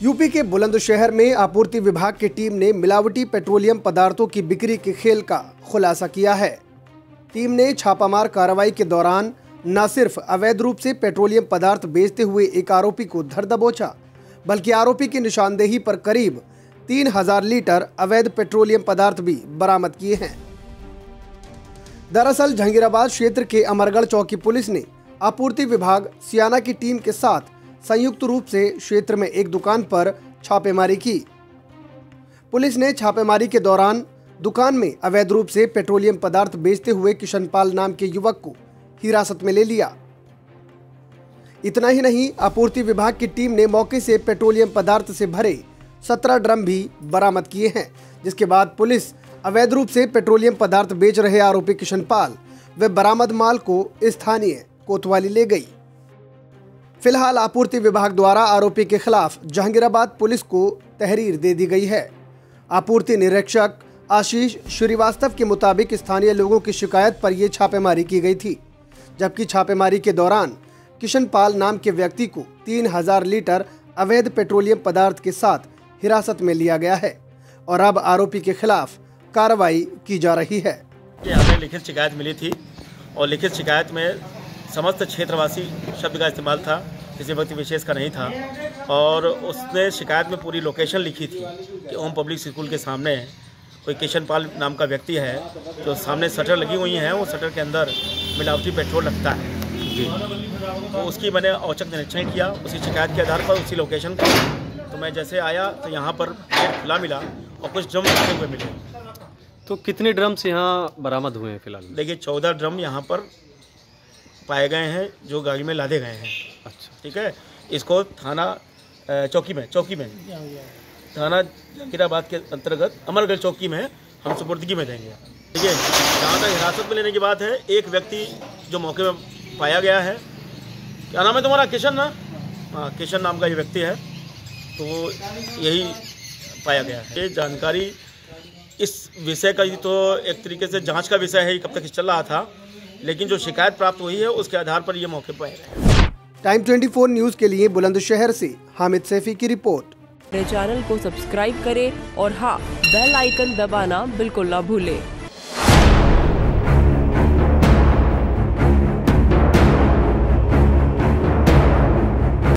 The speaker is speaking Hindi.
यूपी के बुलंदशहर में आपूर्ति विभाग की टीम ने मिलावटी पेट्रोलियम पदार्थों की बिक्री के खेल का खुलासा किया है। टीम ने छापामार कार्रवाई के दौरान न सिर्फ़ अवैध रूप से पेट्रोलियम पदार्थ बेचते हुए एक आरोपी को धर दबोचा, बल्कि आरोपी की निशानदेही पर करीब तीन हज़ार लीटर अवैध पेट्रोलियम पदार्थ भी बरामद किए हैं। दरअसल जहांगीराबाद क्षेत्र के अमरगढ़ चौकी पुलिस ने आपूर्ति विभाग सियाना की टीम के साथ संयुक्त रूप से क्षेत्र में एक दुकान पर छापेमारी की। पुलिस ने छापेमारी के दौरान दुकान में अवैध रूप से पेट्रोलियम पदार्थ बेचते हुए किशनपाल नाम के युवक को हिरासत में ले लिया। इतना ही नहीं, आपूर्ति विभाग की टीम ने मौके से पेट्रोलियम पदार्थ से भरे सत्रह ड्रम भी बरामद किए हैं, जिसके बाद पुलिस अवैध रूप से पेट्रोलियम पदार्थ बेच रहे आरोपी किशनपाल व बरामद माल को स्थानीय कोतवाली ले गई। फ़िलहाल आपूर्ति विभाग द्वारा आरोपी के खिलाफ जहांगीराबाद पुलिस को तहरीर दे दी गई है। आपूर्ति निरीक्षक आशीष श्रीवास्तव के मुताबिक स्थानीय लोगों की शिकायत पर यह छापेमारी की गई थी, जबकि छापेमारी के दौरान किशन पाल नाम के व्यक्ति को तीन हज़ार लीटर अवैध पेट्रोलियम पदार्थ के साथ हिरासत में लिया गया है और अब आरोपी के खिलाफ कार्रवाई की जा रही है। हमें लिखित शिकायत मिली थी और लिखित शिकायत में समस्त क्षेत्रवासी शब्द का इस्तेमाल था। किसी व्यक्ति विशेष का नहीं था। और उसने शिकायत में पूरी लोकेशन लिखी थी कि ओम पब्लिक स्कूल के सामने कोई किशन पाल नाम का व्यक्ति है जो सामने शटर लगी हुई हैं वो शटर के अंदर मिलावटी पेट्रोल लगता है। जी। तो उसकी मैंने औचक निरीक्षण किया उसी शिकायत के आधार पर उसी लोकेशन पर। तो मैं जैसे आया तो यहाँ पर गेट खुला मिला और कुछ ड्रम रखे हुए मिले। तो कितने ड्रम्स यहाँ बरामद हुए हैं फ़िलहाल? देखिए चौदह ड्रम यहाँ पर पाए गए हैं जो गाड़ी में लादे गए हैं। अच्छा। ठीक है? इसको थाना चौकी में चौकी में। थाना जकीराबाद के अंतर्गत अमरगढ़ चौकी में हम सुपुर्दगी में देंगे ठीक है? जहाँ तक हिरासत में लेने की बात है, एक व्यक्ति जो मौके में पाया गया है। क्या नाम है तुम्हारा? किशन ना? हाँ किशन नाम का ये व्यक्ति है। तो यही पाया गया है। ये जानकारी इस विषय का तो एक तरीके से जाँच का विषय है कब तक चल रहा था। लेकिन जो शिकायत प्राप्त हुई है, उसके आधार पर ये मौके पर टाइम 24 न्यूज़ के लिए बुलंदशहर से हामिद सैफी की रिपोर्ट। चैनल को सब्सक्राइब करें और हाँ बेल आइकन दबाना बिल्कुल ना भूलें।